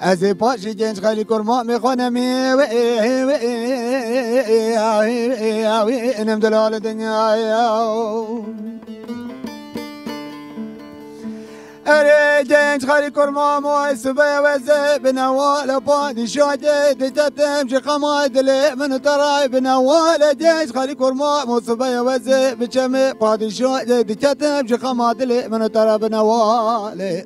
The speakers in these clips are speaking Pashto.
از پاشی گنج خالی کرما میخوانم انم دلال دنیا اري جنج خالي كرما مو سبي وزي بنوال بادي شادي تتبتم شي خماد من تراي بنوال جنج خالي كرما مو سبي وزي بشمي بادي شادي تتبتم شي خماد من تراي بنوال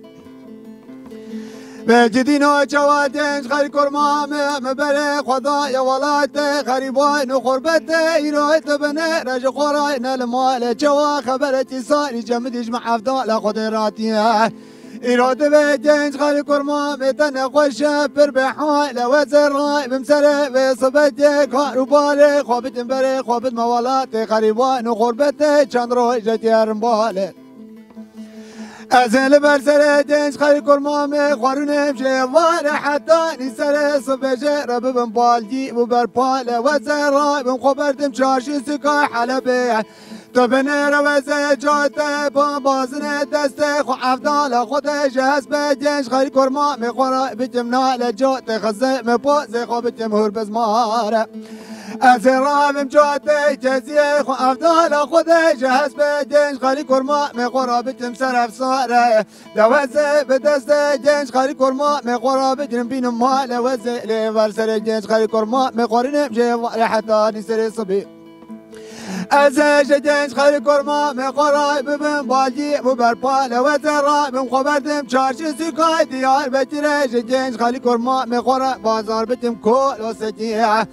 بدینو جوادنج خری کرمام مبر خدا يا ولات غريب و غربت ایرای تبنه رج قرائن المال جوا خبرتی ساری جمدیج معفدا لقدراتیه إرادة بدنج خالي کرما بتنا خوش بر بحال وزر راي بمسر بصبت كاربالي خوابت بره خوابت موالات غريبان وغربت چند روي جتير باله ازل بر سر دنج خری کرمام خورونم جوان حتی نی سر صفجه را ببن بالگی و بر پال و زرای بم خبردم چارشی سکای حلبه تو بنه روزه جاته با بازن دست خو افدال خود هست به جنش خیر کرما می خورا بجم نال جات خزه می مپازه خو بجم هور بزماره از رام جات جزیه خو افدال خود هست به جنش خیر کرما می میخورا بجم سر افساره دوز به دست جنش خیر کرما می میخورا بجم بین مال وزه لیور سر جنش خیر کرما می میخورینم جه حتی سر صبی از جدنج خیلی کرما می خورای ببین بالی و برپا لوت را بم خبردم چارش سکای دیار بتیره جدنج خیلی کرما می خورای بازار بتم کل و ستیه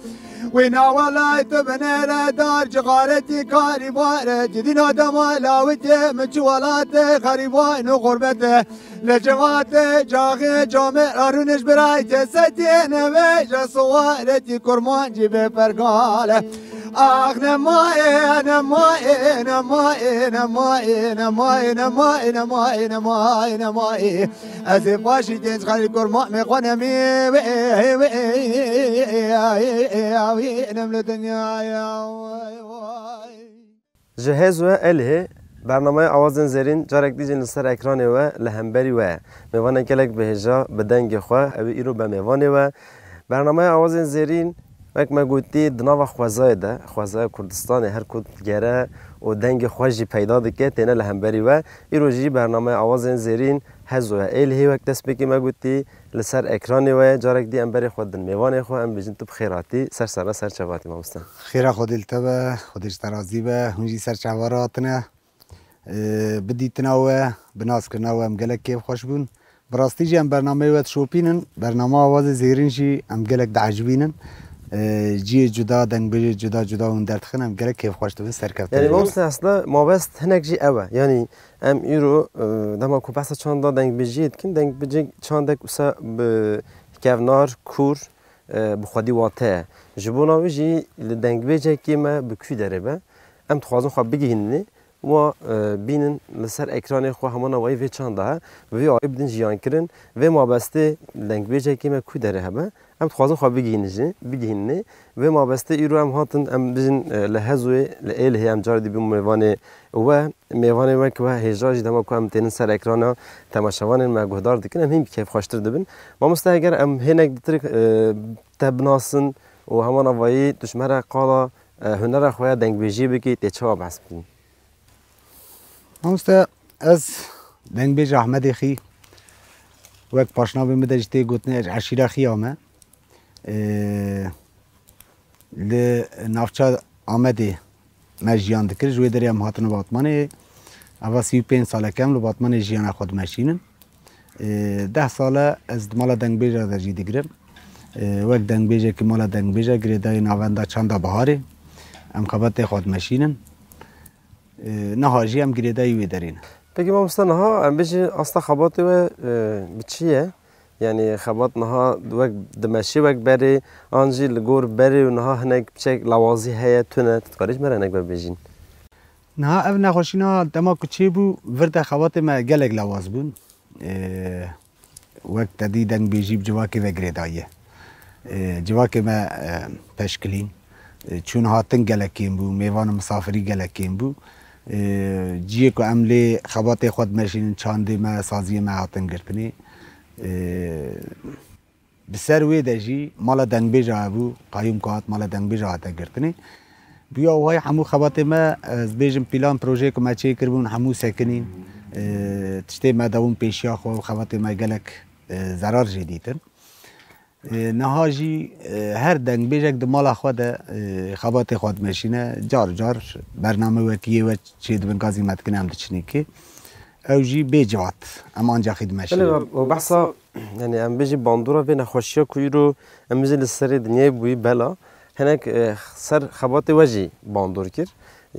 وینا ولای تو بنره دار جغارتی کاری باره جدین آدم لاوته مچو ولات نو غربته لجوات جاغ جامع برایت برای جسدی نوی جسوارتی کرمان جیب پرگاله Ах, немає, немає, немає, немає, немає, немає, немає, немає, немає. Ези паші день згалі курма ми конемі, ви, ви, ви, ви, ви, ви, جهاز و اله برنامه آوازن زرین جارک دیجن لسر اکران و لهمبری و میوان کلک بهجا بدنگ خواه او ایرو به میوان و برنامه آوازن زرین وک ما گوتی دناوا خوازای ده خوازای کردستان هر کد گره و دنگ خوازی پیدا دکه تنه لهمبری و ایروجی برنامه آوازن زیرین هزو ایل هی وک دست بکی ما گوتی لسر اکران و جارک دی امبری خود دن میوان خو ام بجن تو بخیراتی سر سر سر چواتی مامستان خیرا خود التبه خودش ترازی به هنجی سر چواراتنه بدی تناوه بناس کرناوه ام گلک کیف خوش بون براستی جی ام برنامه وات شوپینن برنامه آواز زیرین جی ام گلک دعجبینن جی جدا دنگ بری جدا جدا اون درد خنم گره کیف خوش تو سر کفت یعنی بامس اصلا ما بس هنگ جی اوه یعنی ام ایرو دما کو بس چاند دنگ بجید کن دنگ بجی چاندک وسا ب کفنار کور بخودی واته جبونا ویجی دنگ بجی کی ما بکوی داره به ام تخوازن خواب بگیهنی و بینن لسر اکران خو همان وای وی چانده ها وی آیب دن جیان کرن وی ما بسته لنگویج هکی ما کو داره همه ام تخوازم خواه بگهینجی بگینی و ما بسته ایرو هم هاتن ام بزن لحظوی لعیل ام هم جاردی بیم میوانه و میوانه و که دما که ام تینن سر اکرانا تماشوان ما گهدار دیکن هم هیم کیف خوشتر دبن ما مسته اگر هم هینک دتر تبناسن و همان اوایی دشمره قالا هنر خواه دنگ بیجی بکی تیچه بحث بکن مسته از دنگ بیج احمد خی وک پاشنابی مدجتی گوتنه عشیره خیامه لی نافچه آمدی ما جیان دکر جوی دریم هاتن باتمانه اوا سی پین ساله کم لو باتمانه جیان خود مشینن ده ساله از مالا دنگ بیجا در جی دگرم وک دنگ بیجا که مالا دنگ بیجا گریدای ناونده چند بهاره ام خبت خود مشینن نه هاجی ام گریدای وی درین تکی ما مستنها ام بیجی اصلا خبات و بچیه یعنی خبات نها وک دمشی وک بری آنجی لگور بری و نها هنگ بچک لوازی هیا تونه تکاریش مره هنگ ببیجین نها او نخوشینا دما کچی بو ورد خوات ما گلگ لواز بون وک تدی دنگ بیجی بجواکی و گریدایه جواکی ما پشکلین چون هاتن گلکیم بو میوان مسافری گلکیم بو جیه که املی خوات خود مرشین چانده ما سازی ما هاتن گرپنی bi ser wê de jî mala denbêja hebû qayûm ku hat mala denbêja hate girtinê Biya way hemû xebatê me ez bêjim pîlan projeyê ku me çê kiribûn hemû sekinîn tiştê me dewûn pêşiya xwe û xebatê me gelek e, zerar jê dîtin. Niha jî e, her dengbêjek di mala xwe de e, xebatê xwa dimeşîne car car bername wekiyê we çê dibin qazî me dikin em diçinîkê. او جی بیجات ام آنجا خدمت شد و بحثا یعنی ام بیجی باندورا بین خوشیا کوی رو ام بیجی لسر دنیا بوی بلا هنک سر خبات وجی باندور کر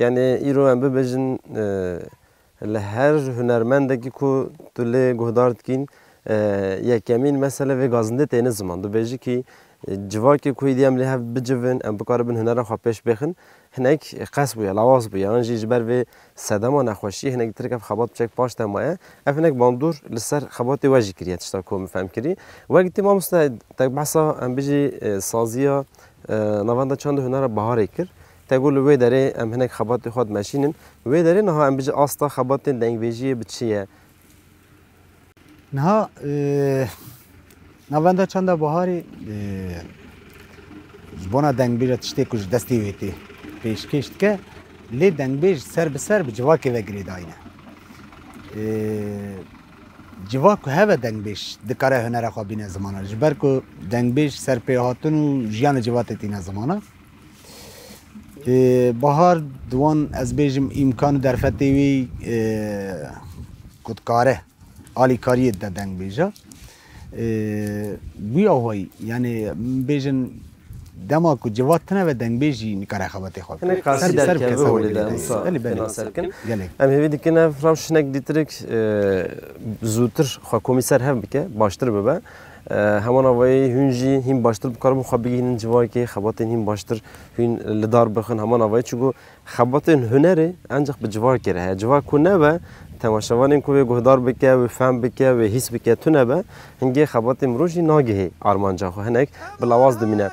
یعنی ایرو ام بیجن لهر هنرمندکی کو تله گهدارد کین یکمین مسئله و گازنده تینه زمان دو بیجی که جواکی کویدی ام له بجون ام بکاربن هنر خو پیش بخن هنک قص بویا لواز بویا ان جی جبر و صدم و نخوشی هنک ترک خبات چک پاش تما اف هنک باندور لسر خبات واجی کری تشتا کو مفهم کری وقت ما مست تک بحثا ام بجی سازیا نواندا چند هنر بهار کر تقول وی داره ام هنک خبات خود ماشینن وی داره نه ام بجی آستا خبات لنگویجی بچیه نه نوانده چنده بهاری زبان دنگبیج بیجا تشتی که دستی ویتی پیش کشت که لی دنگبیج بیج سر به سر به جواکی وگری داینه جواکو هوا دنگ بیش دکاره هنر خواه بینه زمانه جبر که دنگ بیش سر پیهاتون و جیان جواته تینه زمانه بهار دوان از بیجم امکان در وی کدکاره عالی کاریت در دنگ ویا هوی یعنی بیژن دما کو جواد تنه ودن بیجی نکره خبرت خو کنه قاصد در که ولید امسا بله بله سرکن ام هوی دکنه فرام شنک دیترک زودتر خو کمیسر هم بکه باشتر ببه همان اوای هنجی هم باشتر بکار بو خبیگین جوای که خبات هم باشتر هن لدار بخن همان اوای چگو خبات هنری انجخ به جوار کره جوار کنه و تماشاوانیم که گهدار بکه و فهم بکه و حس بکه تو نبه هنگی خبات امروزی ناگهی جا خو هنک بلواز دمینه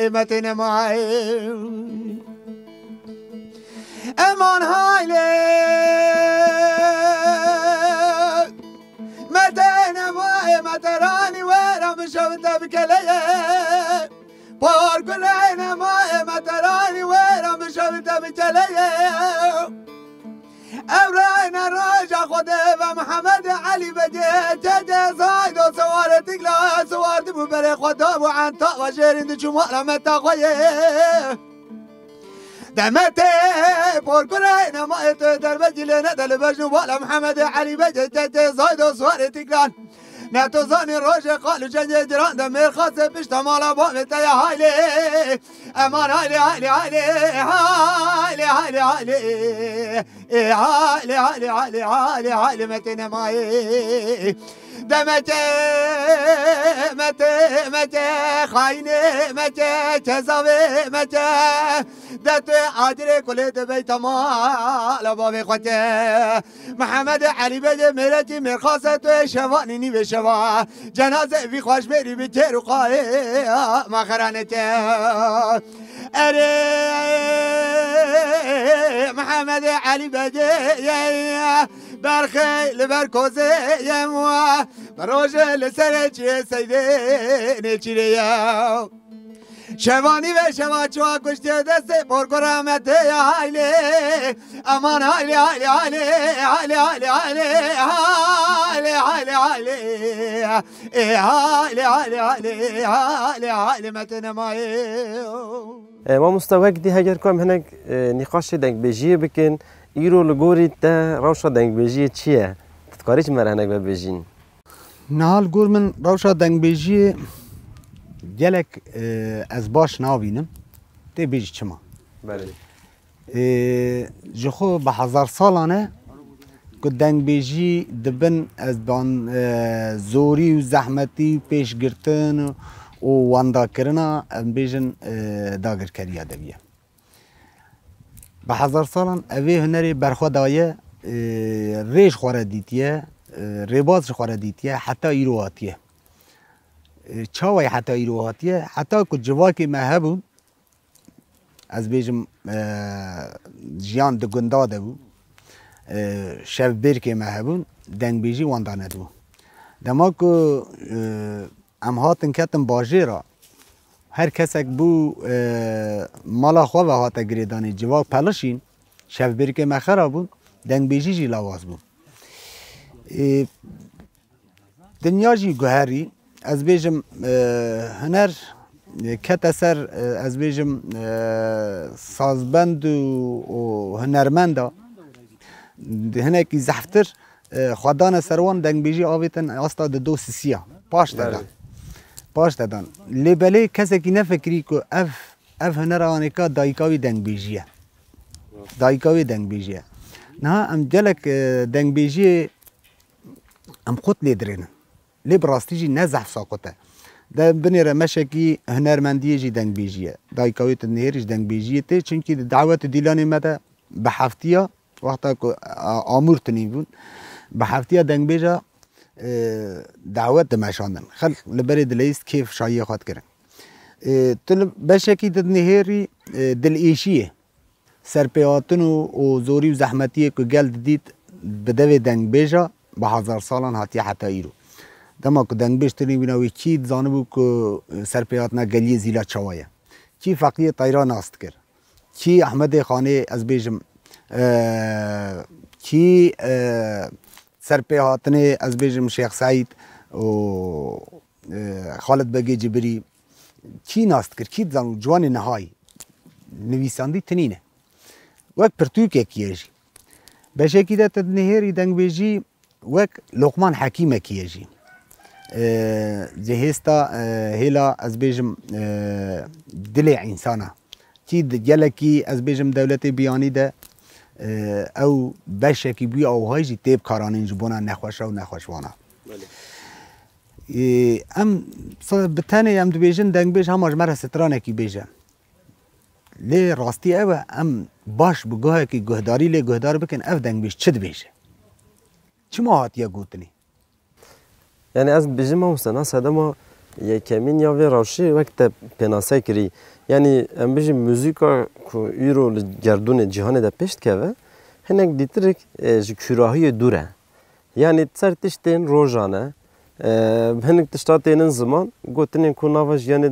نعمة معين امان هايلي مدينة مهمة راني ورم انت بكلية بار قلعنا مهمة راني ورم انت بكلية ابراهيم الراجع خديفة محمد علي بجيت جدي صايد وصورتك لا صورت مبارك وطاب وعن طاب وشيرين دي جمهور متى دمتي بوركورينا ما در بجلنا دل بجنو ولا محمد علي بجيت جدي صايد وصورتك لا نه تو زانی روش قالو جنگ دران دمیر خاصه پشتا مالا با بتا یا حیلی امان حیلی حیلی حیلی حیلی حیلی حیلی حیلی حیلی حیلی حیلی حیلی متنمایی ده متى متى متى خاينة متى كذابة متى ده تقادر كل ده بيت لبابي خوته محمد علي بده مرتي مرخصة شواني ني بشوا جنازة في خوش بری به تر قای مخرانت اره محمد علی بده برخی لبر کوزه و بروژ لسر چی سیده نیچیره یو شوانی و شوا چوا کشتی دست برگو رحمت حیلی امان حیلی حیلی حیلی حیلی حیلی حیلی حیلی حیلی حیلی حیلی حیلی حیلی حیلی متن مایی ما مستواك دي هاجر كم هناك نقاش دنك بيجي بكن ایرو لگوری تا روشا دنگبیجی چیه؟ تتکاری چی مرهنگ ببیجین؟ نهال گور من روشا دنگبیجی گلک از باش ناوینم تی بیجی چما بله جخو به هزار سالانه که دنگبیجی دبن از دان زوری و زحمتی پیش گرتن و واندا کرنا بیجن داگر کریا دویه به هزار سالان اوی هنری برخوادای ریش خوره دیتیه ریباز خوره دیتیه حتی ایرواتیه. چاوی حتی ایرواتیه، حتی که جواکی از بیجم جیان ده گنداده بود شب برکی مهبون دنگ بیجی واندانه ندو دما که امهاتن هاتن کتن باجه را هر کسک بو مالا خواه و هاته گریدانی جوا پلشین شف بری که مخرا بون دنگ بیجی جی لواز بون دنیا جی گوهری از بیجم هنر کت اثر از بیجم سازبند و هنرمند هنکی زحفتر خدان سروان دنگ بیجی آویتن آستا دو سیسیا پاش دادن پاش دادن لی بله کسی که نفکری که اف اف هنرانه که دایکاوی دنگ بیجیه دایکاوی دنگ بیجیه نه ام جلک اه، دنگ بیجیه ام خود لی درینه لی براستی جی نزح ساقطه ده بنير مشكي هنرمندية جي دنگ بيجية داي كويت النهر جي دنگ بيجية تي چنكي دعوة ديلاني مدى بحفتية وقتا اه، آمور تنيبون بحفتية دنگ بيجا دعوت مشاندن خلق لبري دليست كيف شاي خات كرن طلب بشكي دد نهيري دل ايشيه سر پیاتن و زوری و زحمتی که گل دید به دوی دنگ بیجا به هزار سالان هاتی حتی ایرو دما که دنگ بیش تنی بیناوی کی دزانه بو که سر پیاتنا گلی زیلا چوایه کی فقیه طیران است کرد کی احمد خانه از بیجم کی سر hatine ez bêjim Şeyh Said û Xalid Begê Cibrî kî nas dikir kî dizan û ciwanê nihayî nivîsandî tinîn e. Wek pirtûkekî ye jî. Beşekî de tednihêrî dengbêjî wek Loqman Hekîmekî ye jî. Ji hêsta hêla ez bêjim dilê însana. Kî gelekî ez bêjim dewletê biyanî de او بشکی بوی آوهای جی تیب کاران اینج بونا نخوش و نخوش وانا ام صد بتنه ام دو بیجن دنگ بیج هم آجمر سترانه کی بیجن لی راستی او ام باش بگاه که گهداری لی گهدار بکن او دنگ بیج چد بیجه چی ما هاتیه گوتنی یعنی از بیجم هم سنا سده ما یکمین یا وی روشی وقت پناسه کری Yani em bêjin müzika ku îro li gerdûnê cîhanê de pêş dikeve hinek dîtirik e, ji kûrahiyê dûr Yani ser tiştên rojan e, hinek tişta tênin ziman gotinên ku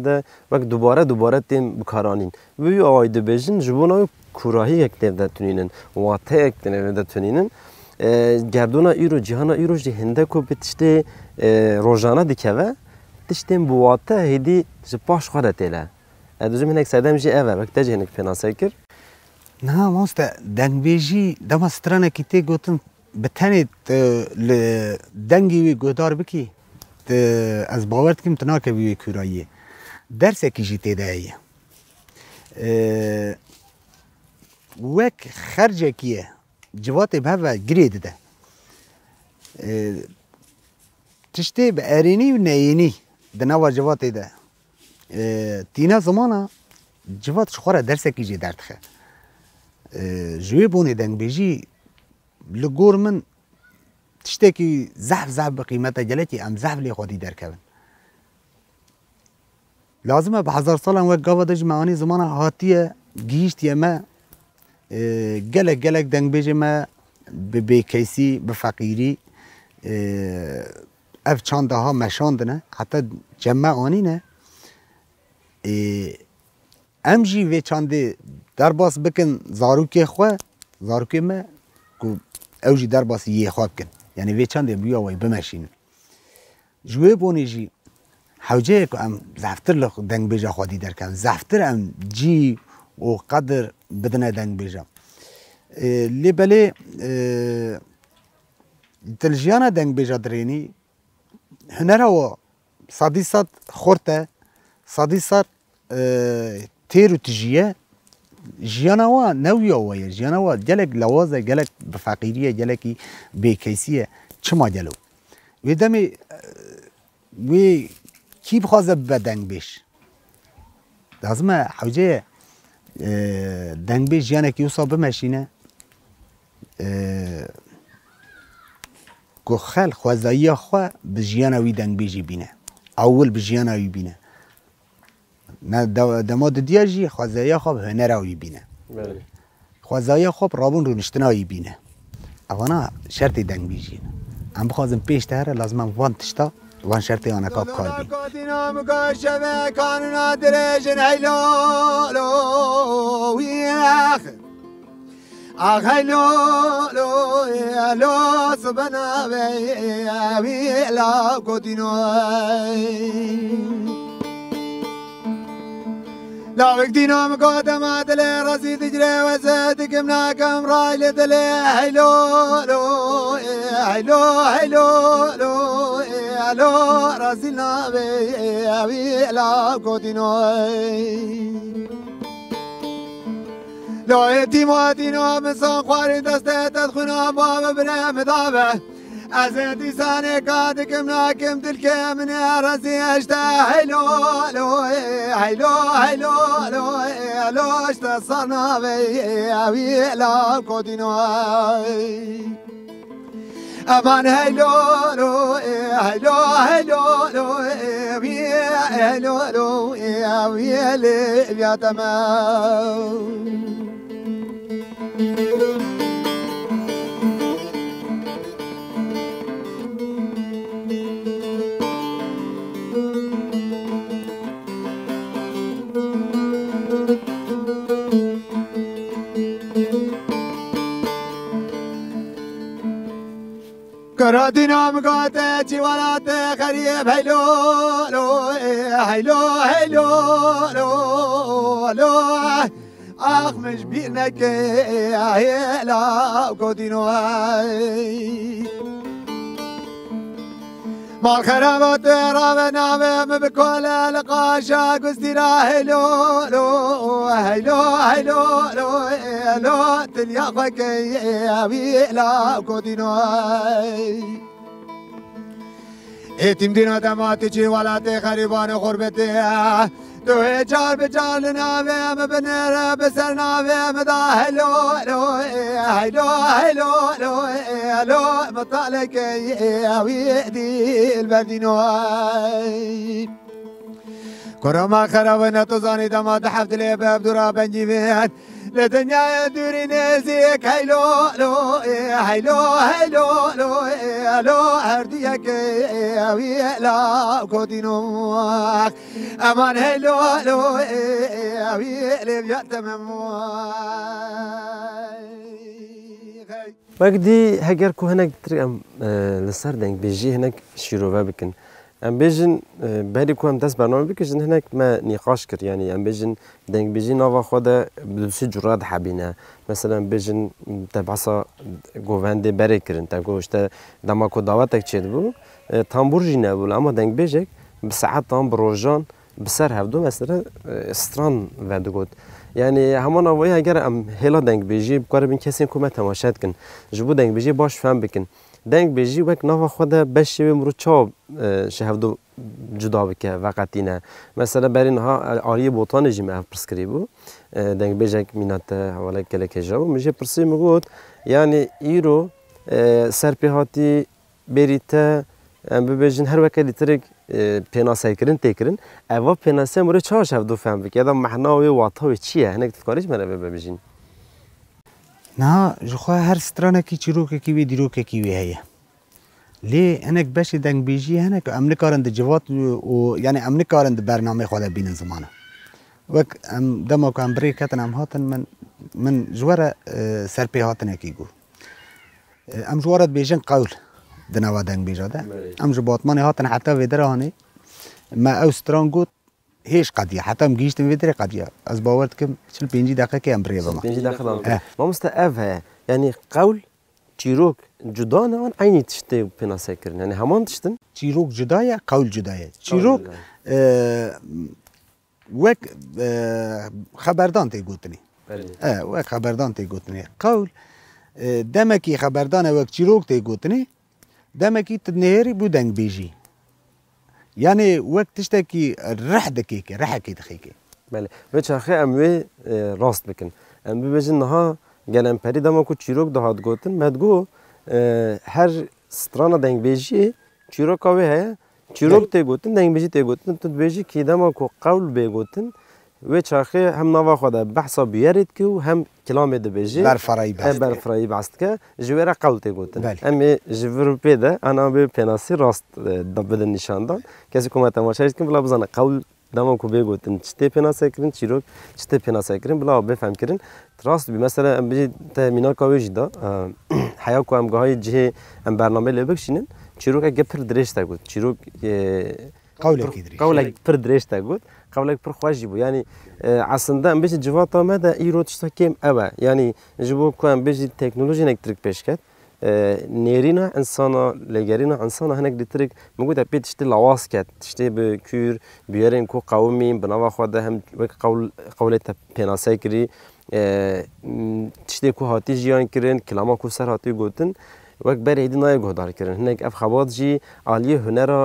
de wek dubara dubara têm bikaranîn. Wî wî awayî dibêjin ji bo navê kûrahiyek tê de tunînin, wateyek tê de tunînin. E, Gerdûna îro cîhana îro jî hinde ku bi tiştê e, rojana dikeve tiştên bi wate hêdî ji paş xwe دوزم هناك سادام جي افا بك تاجي هناك فينانسي كر نا موستا دنگ بيجي دما سترانا كي تي گوتن بتاني دنگي وي گودار بكي از باور كم تناكه بي كورايه درس كي جي تي دايه وك خرجه كيه جواتي بهفا جريد ده تشتي بأريني ونيني دنوا جواتي ده تینا زمانا جوات شخورا درس جی دردخه جوی بونی دنگ بیجی لگور من تشت زەف زاب بە قیمت گەلێکی هم زەف لێ در لازم لازمه به هزار ساڵان وەک گاوە معانی زمانە هاتیە گیشت به بیکیسی، به فقیری به فقیری اف ئەف چاندەها نه حتە جمع نه em jî vê çandê derbas bikin zarokê xwe zarokê me ku ew jî derbasî yê xwe bikin yanî vê çandê bûya wê bimeşînin ji wê bonê jî hewceyê ku em zevtir li dengbêja xwadî derkevin zevtir em cî û qedir bidine dengbêja lê belê diljiyana dengbêja dirênî hunera we sadî sed xort e سادیسار تێروتژیە ژیانەوە نەویەوەیە ژیانەوە گەلێک لەوازە گەلک بە فەقیریە گەلێکی بێکەیسیە چما گەلو وێ دەمێ وێ کی بخوازە بە دەنگ بێش دازمە حوجەیە دەنگبێ ژیانێکی وسا بمەشینە گۆ خەل خوازاییە خوا بە ژیانەوی دەنگبێژی بینە ئەوول بە ژیانەوی بینە نه دما د جی خوازایا خواب هنر او بینه بله. خوازایا رابون رونشتن آوی بینه اونا شرط دنگ بیجین ام بخوازم پیش تهره لازم وان تشتا وان شرط یانه کاب کار بی کاتینا مکاشمه کانونا درشن هیلالو لو يقدينو مقودة دلي راسي تجري وزادك مناكم رايل دلي حلو لو حلو إيه، حلو لو إيه، لو راسي نابي إيه، أبي لا كودينو لو يتيماتي نوم سان خواري دسته تدخنا باب بلا مدابه أزيد ساني قادك مناكم تلك من يا راسي أشتا حلو حلو حلو حلو حلو لو أشتا صرنا بي أبي لا كودينو أمان هلو لو هلو هلو لو أبي هلو لو أبي لي يا تمام Thank you. كرادنا مقاتي ولا خريب هيلو لو هيلو هيلو لو لو اخ مش بينك هيلا آه، كودينو هاي آه. مرخرة وطيرة ونعمة بكل القاشة قصدنا راهلو لو هلو هلو لو لو تليا خوكي ويلا كودينو ایتیم دینا دماتی چی ولات خریبان خربته دوی جار به جار ناوه ما بنره بسر ناوه ما دا هلو لو هلو هلو لو لو مطالك ويدي البردينو كرما خرابنا تزاني دما تحفت لي باب بنجي بيت لدنيا دوري نزي كايلو لو هايلو إيه، هايلو لو إيه، لو هرديك إيه، وي لا كودينوك امان هايلو لو وي لم يتمموك وقدي هجركو هناك تريم آه، لسردنك بيجي هناك شيروفا بكن ام بیژن آه، بری کو هم دست برنامه بکشن هنک ما نقاش کرد یعنی يعني ام بیژن دنگ بیژن نوا خود بدوسی جراد حبینه مثلا بیژن تبعصا گووند بری کرن تا گوشت دما کو دعوتک چید بو آه، تامبور جینه بول اما دنگ بیژک بساعت تام بروجان بسر هفدو مثلا استران آه، و دگوت یعنی يعني همان اوی اگر ام هلا دنگ بیجی بکار بین کسی تماشات کن جبو دنگ بیجی باش فهم بکن دنگ بیجی وک نوا خدا بشه و مرو شهودو جدا بکه وقتی مثلا برای ها آری بوتان جیم اف پرس کری بو دنگ بیجک مینات حوالا کل کجا و میشه پرسی مگود یعنی ایرو سرپی هاتی بریته ام ببیجن هر وقت لیترک پیناسه کردن تکردن اوا پیناسه مره چهار شهودو فهم بکه ادام محناوی و واتا و چیه هنگ تفکاریش مره ببیجین Na, ji xwe her stranekî çîrokekî wê dîrokekî wê heye. Lê hinek beşê dengbêjiyê hene ku em nikarin di civat û yanî em nikarin di bername xwe de bînin zimanê. Wek em dema ku em birêk hetin em hatin min min ji we re serpê hatinekî got. Em ji we re dibêjin qewl di nava dengbêja de. Em ji batmanê hatin heta vê diranê me ew stran got هیچ قضیه حتی هم گیشتم ویتر قضیه از باور کم چل پنجی دقیقه که ام بریه بما پنجی دقیقه ما مستعفه یعنی قول چیروک جدا نه آن عینی تشته پناسه کردن یعنی همان تشتن چیروک جدایه قول جدایه چیروک وک خبردان تی گوتنی وک خبردان تی گوتنی قول دمکی خبردان وک چیروک تی گوتنی دمکی تدنهری بودنگ بیجی يعني وقت تشتكي الرح دقيقة رح كي دقيقة بله به چرخه اموی آه، راست بکن اموی بجن نها گلن پری دما کو چیروک دهات گوتن مدگو آه، هر سترانا دنگ بیجی چیروک آوه هیا چیروک تی گوتن دنگ بیجی تی گوتن تو بیجی کی دما کو قول بی گوتن و چاخه هم نوا خدا بحثا بیارید که هم کلام بجی بر فرایی بحث بر فرایی بحث که جویرا قلت گوتن بله. جویر پیدا انا به پیناسی راست دبد نشان داد کسی کما تماشایش کن بلا بزنه قول دما کو بگوتن چته پناسه کرین چیروک چته پیناسه کرین بلا بفهم کرین راست بی مثلا امید بی تامینات کا وجدا حیا کو ام جه ام برنامه لبکشینن که گپر درشت گوت که قولك يدريش قولك برد ريش تاقود قولك بر خواجبو يعني عصندان باش جفاطا ماذا ايرو تشتكيم اوا يعني جبو كان باش التكنولوجيا نكترك باشكات نيرينا انسانا لجرينا انسانا هناك ديتريك موجودة بيت تشتي لواسكات تشتي بكور بيرين كو قومي بنوا خوادا هم قول قولتا بيناساي كري تشتي كو هاتي جيان كرين كلاما كو سر هاتي قوتن وەک بەرێدی نایە گۆدارکردن هەنێک ئەف خەبات جی عالیە هوەرە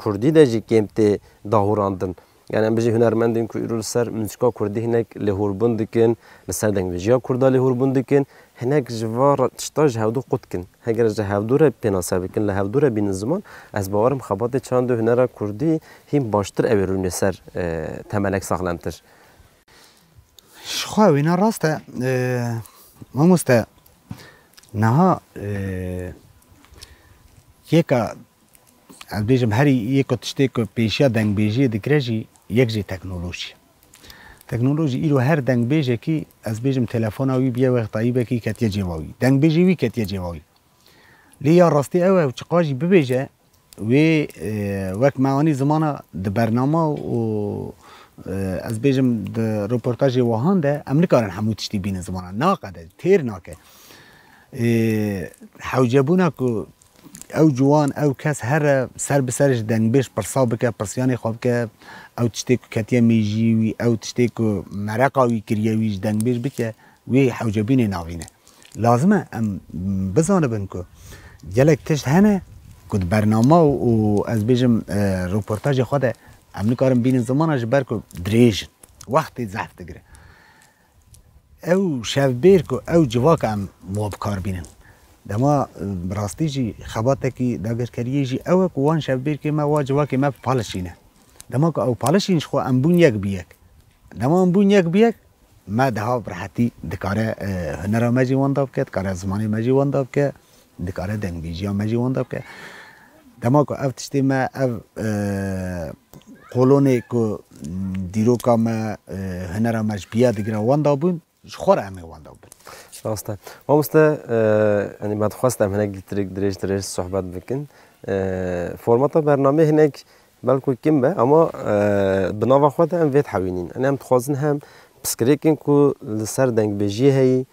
کوردی دەجی گەمتێ داهوراندن. yani em bijî hunermendên ku îro li ser muzîka Kurdî hinek lêhorbûn dikin, li ser dengbejiya Kurda lêhorbûn dikin, hinek ji va tişta ji hevdû qut dikin. Heger ji hevdû re pênasa bikin, li hevdû re bînin ziman, ez bawarim xebatê çanda hunera Kurdî hîn baştir evêrûnê ser temelek saxlemtir. Ji xwe wîna نها یکا از بیجم هری یکا تشتی که پیشیا دنگ بیجی دکره جی یک جی تکنولوژی تکنولوژی ایرو هر دنگ بیجه کی از بیجم تلفن اوی بیا وقتایی بکی کتیا جواوی دنگ بیجی وی کتیا جواوی لیا راستی اوه چقاجی ببیجه وی وک معانی زمانه د برنامه او از بیجم د رپورتاج وهان ده امریکا رن همو تشتی بین زمانه ناقده تیر ناکه حوجبونا کو او جوان او کس هر سر به سرش دنبش پرسا پرسیان خواب که او تشتی که کتیه او تشتی که مرقاوی کریویش دنبش بك وي حوجبین ناوینه لازمه ام بزانه بن که گلک تشت هنه کد برنامه و از بیجم روپورتاج خود ام کارم بین زمانش بر که دریجن وقتی زحف گره او شف بیر کو او جواک ام مواب کار بینن دما براستی جی خباته کی داگر کریه جی او کو وان شف بیر که ما وا جواک ما پالشینه دما که او پالشینش خو ام بون یک بیک دما ام بون یک بیک ما ده برحتی دکاره هنر مجی ونداب که دکاره زمانی مجی ونداب که دکاره دنگیجی مجی ونداب که دما که او تشتی ما او قولونه که دیروکا ما هنر مجبیه دگره وندابون امی وان دو momusta يعني ما ام هناك دريج دريج دريج صحبت بکن آه، فرمات برنامه هناك بالكل كم به اما آه، بنوا خود هم ويت حوينين انا هم تخوزن هم بسكريكن کو لسر دنگ بجي هي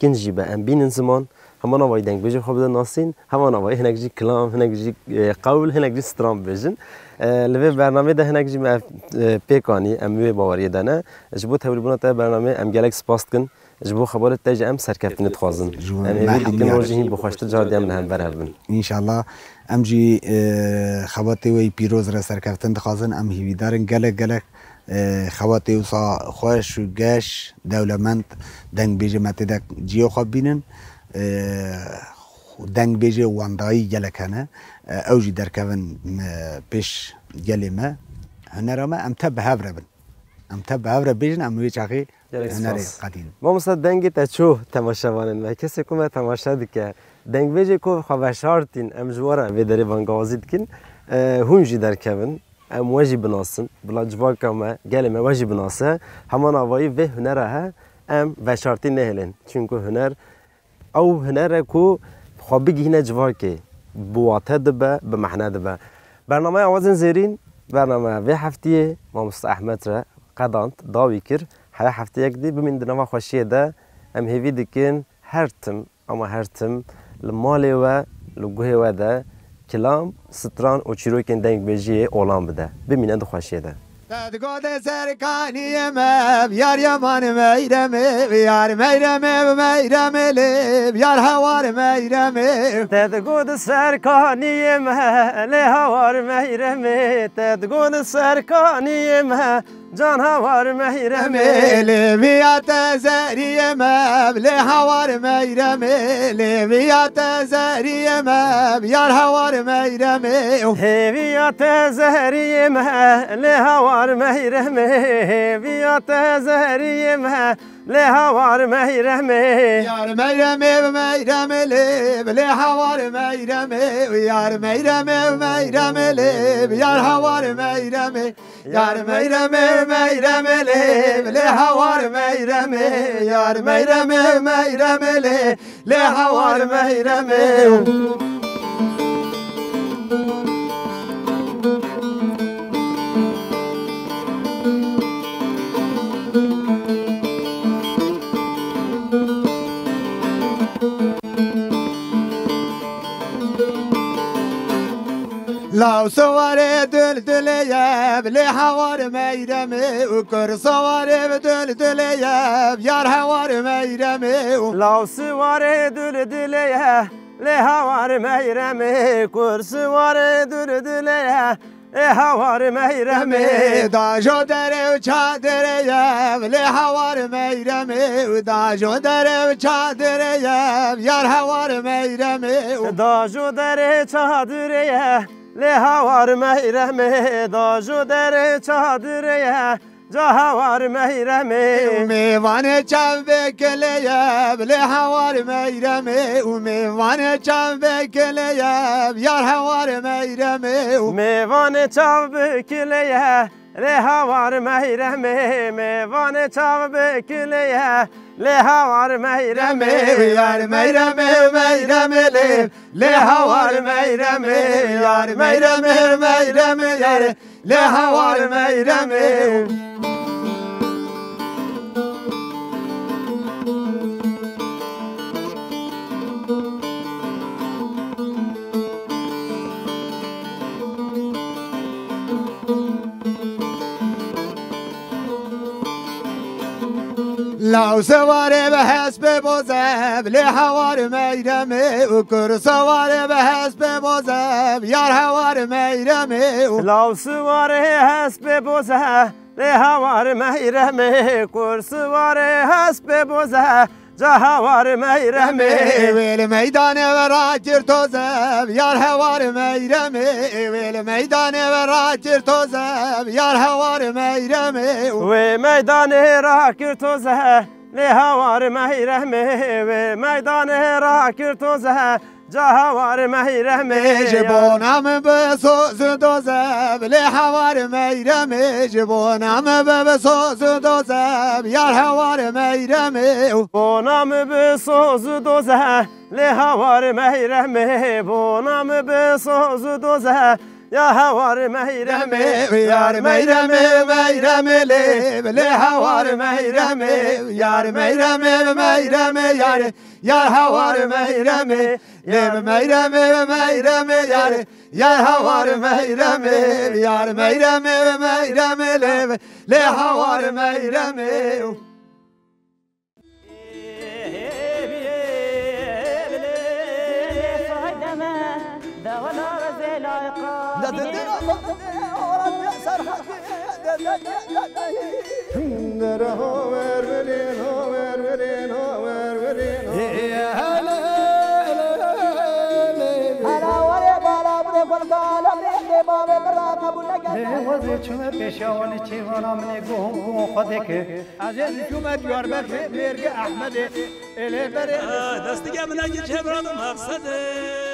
كنجي به ام بين زمان همان آوای دنگ بجی خوب ناسین همان آوای هنگ جی کلام هنگ جی قول هنگ جی سترام بجن لبه برنامه ده هنگ جی پیکانی امیوی باوری دنه جبو تبریبونا تا برنامه ام گلک سپاست کن جبو خبر تج ام سرکفتنی تخوازن ام هیوی دیکن روژی هین بخواشتر جادی ام لهم بره بن انشالله ام جی خبرتی وی پیروز را سرکفتن تخوازن ام هیوی دارن گلک گلک خواتی و سا خوش و گش دولمند دنگ بیجه متدک جیو خواب بینن آه، دنگ بیجه واندایی کنه آه، اوجی در درکون پش گلی ما هنرما ام به هفره بن ام به هفره بیجن ام ویچ اخی هنری قدیم ما مثلا دنگی تا چو تماشا وانن و کسی که ما تماشا دکه دنگ بیجه که خوشارتین ام جوارا وی داری بانگازی دکن آه، هونجی درکون ام واجی بناسن بلا جواکا ما گلی ما واجی بناسه همان آوائی به هنره ها ام وشارتی نهلن چونکه هنر او هنره کو خو بگی که بواته دبه به محنه دبه برنامه آوازن زیرین برنامه وی هفتیه ما مست احمد را قدانت داوی کر هر هفته یک دی بمین دنوا خوشی ده ام هیوی دکن هر تم اما هر تم لمالی و لگوه و ده کلام ستران و چیروکن دنگ بجیه اولان بده بمینه خوشی ده Tedgod eser kaniyem ev Yar yaman meyrem ev Yar meyrem ev meyrem elev Yar havar meyrem ev Tedgod eser kaniyem ev Le havar meyrem ev Tedgod eser kaniyem ev canavar meyrem Leviyat zeriyem le havar meyrem Leviyat zeriyem yar havar meyrem Leviyat zeriyem le havar meyrem Leviyat zeriyem le havar meyrem Yar meyrem meyrem le le havar meyrem Yar meyrem meyrem le yar havar meyrem يار ميرمي ميرمي لي لهوار ميرمي يار ميرمي ميرمي لي لهوار ميرمي Lav savare düldüleye bile havar meyremi Ukır savare düldüleye yar havar meyremi Lav savare düldüleye le havar meyremi Kursu var düldüleye e havar meyremi da jo dere çadere yev le havar meyremi da jo dere çadere yev yar havar meyremi da dere çadere yev لهوار مهرم داجو در چادره جهوار مهرم میوان چم بکلیب لهوار مهرم او میوان چم بکلیب یار هوار مهرم میوان چم بکلیب Leha var mehremi mevan çav beküleye Leha var meyremi yar meyremi meyremi Le Leha var meyremi yar meyremi meyremi yar Leha var meyremi لو سواری به حسب بازم لحوار میرمه او کر سواری به حسب بازم یار حوار میرمه او لو سواری حسب بازم لحوار میرمه کر سواری حسب بازم Cehavar meyremi Evvel meydane ver akir ev. Yar hevar meyremi Evvel meydane ver akir ev. Yar hevar meyremi Ve meydane rakir tozev Ve hevar meyremi Ve meydane rakir ev. جهوار مهیرمه جبونم به سوز دو زب هوار میرمه جبونم به سوز دو زب یار هوار میرمه بونم به سوز دو زب هوار میرمه بونم به سوز دو زب ya havar meyremi yar meyremi meyremi le le havar meyremi yar meyremi meyremi yar yar havar meyremi le meyremi meyremi yar yar havar meyremi yar meyremi meyremi le le havar meyremi لا که از این احمد چه